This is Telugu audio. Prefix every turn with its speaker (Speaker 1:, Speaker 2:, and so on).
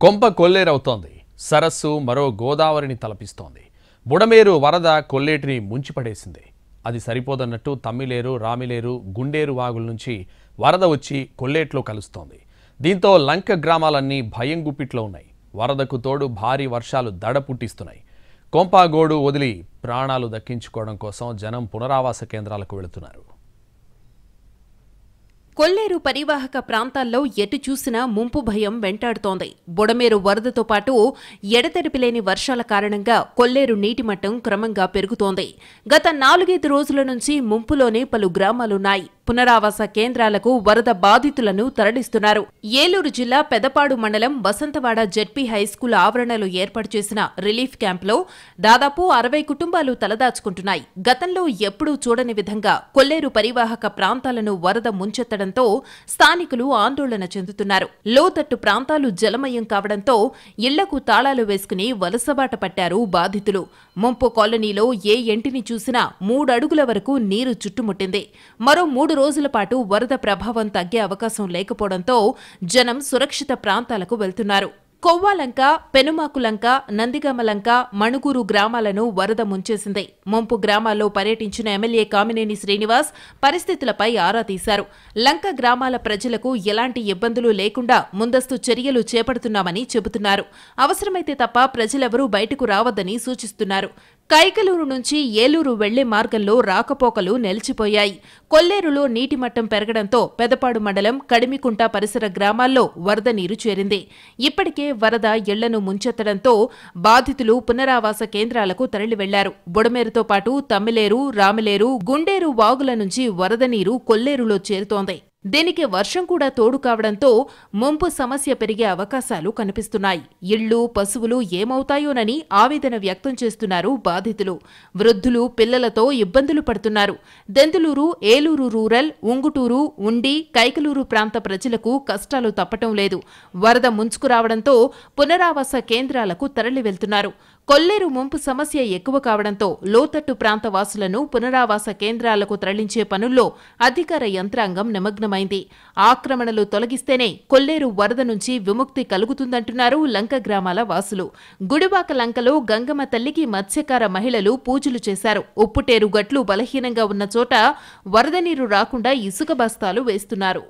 Speaker 1: కొంప కొల్లేరవుతోంది. సరస్సు మరో గోదావరిని తలపిస్తోంది. బుడమేరు వరద కొల్లేటిని ముంచిపడేసింది. అది సరిపోదన్నట్టు తమ్మిలేరు రామిలేరు గుండేరు వాగుల నుంచి వరద వచ్చి కొల్లేట్లో కలుస్తోంది. దీంతో లంక గ్రామాలన్నీ భయం గుప్పిట్లో ఉన్నాయి. వరదకు తోడు భారీ వర్షాలు దడ పుట్టిస్తున్నాయి. కొంపాగోడు వదిలి ప్రాణాలు దక్కించుకోవడం కోసం జనం పునరావాస కేంద్రాలకు వెళుతున్నారు.
Speaker 2: కొల్లేరు పరివాహక ప్రాంతాల్లో ఎటు చూసినా ముంపు భయం వెంటాడుతోంది. బుడమేరు వరదతో పాటు ఎడతెరిపిలేని వర్షాల కారణంగా కొల్లేరు నీటి మట్టం క్రమంగా పెరుగుతోంది. గత నాలుగైదు రోజుల నుంచి ముంపులోనే పలు గ్రామాలున్నాయి. పునరావాస కేంద్రాలకు వరద బాధితులను తరలిస్తున్నారు. ఏలూరు జిల్లా పెదపాడు మండలం వసంతవాడ జెడ్పీ హైస్కూల్ ఆవరణలో ఏర్పాటు చేసిన రిలీఫ్ క్యాంప్లో దాదాపు అరవై కుటుంబాలు తలదాచుకుంటున్నాయి. గతంలో ఎప్పుడూ చూడని విధంగా కొల్లేరు పరివాహక ప్రాంతాలను వరద ముంచెత్తడంతో స్థానికులు ఆందోళన చెందుతున్నారు. లోతట్టు ప్రాంతాలు జలమయం కావడంతో ఇళ్ళకు తాళాలు వేసుకుని వలసబాట పట్టారు బాధితులు. ముంపు కాలనీలో ఏ ఎంటిని చూసినా మూడడుగుల వరకు నీరు చుట్టుముట్టింది. మరో మూడు రోజుల పాటు వరద ప్రభావం తగ్గే అవకాశం లేకపోవడంతో జనం సురక్షిత ప్రాంతాలకు వెళ్తున్నారు. కొవ్వాలంక పెనుమాకులంక నందిగమలంక మణుగూరు గ్రామాలను వరద ముంచేసింది. ముంపు గ్రామాల్లో పర్యటించిన ఎమ్మెల్యే కామినేని శ్రీనివాస్ పరిస్థితులపై ఆరా తీశారు. లంక గ్రామాల ప్రజలకు ఎలాంటి ఇబ్బందులు లేకుండా ముందస్తు చర్యలు చేపడుతున్నామని చెబుతున్నారు. అవసరమైతే తప్ప ప్రజలెవరూ బయటకు రావద్దని సూచిస్తున్నారు. కైకలూరు నుంచి ఏలూరు వెళ్ళే మార్గంలో రాకపోకలు నిలిచిపోయాయి. కొల్లేరులో నీటి మట్టం పెరగడంతో పెదపాడు మండలం కడిమికుంట పరిసర గ్రామాల్లో వరద నీరు చేరింది. ఇప్పటికే వరద ఇళ్ళను ముంచెత్తడంతో బాధితులు పునరావాస కేంద్రాలకు తరలి వెళ్ళారు బుడమేరుతో పాటు తమ్మిలేరు రామిలేరు గుండేరు వాగుల నుంచి వరద నీరు కొల్లేరులో చేరుతోంది. దీనికి వర్షం కూడా తోడు కావడంతో ముంపు సమస్య పెరిగే అవకాశాలు కనిపిస్తున్నాయి. ఇళ్ళు పశువులు ఏమవుతాయోనని ఆవేదన వ్యక్తం చేస్తున్నారు బాధితులు. వృద్ధులు పిల్లలతో ఇబ్బందులు పడుతున్నారు. దెందులూరు ఏలూరు రూరల్ ఉంగుటూరు ఉండి కైకలూరు ప్రాంత ప్రజలకు కష్టాలు తప్పటం లేదు. వరద ముంచుకురావడంతో పునరావాస కేంద్రాలకు తరలి వెళ్తున్నారు కొల్లేరు ముంపు సమస్య ఎక్కువ కావడంతో లోతట్టు ప్రాంత వాసులను పునరావాస కేంద్రాలకు తరలించే పనుల్లో అధికార యంత్రాంగం నిమగ్నమైంది. ఆక్రమణలు తొలగిస్తేనే కొల్లేరు వరద నుంచి విముక్తి కలుగుతుందంటున్నారు లంక గ్రామాల వాసులు. గుడివాక లంకలో గంగమ్మ తల్లికి మత్స్యకార మహిళలు పూజలు చేశారు. ఉప్పుటేరు గట్లు బలహీనంగా ఉన్న చోట వరద నీరు రాకుండా ఇసుక బస్తాలు వేస్తున్నారు.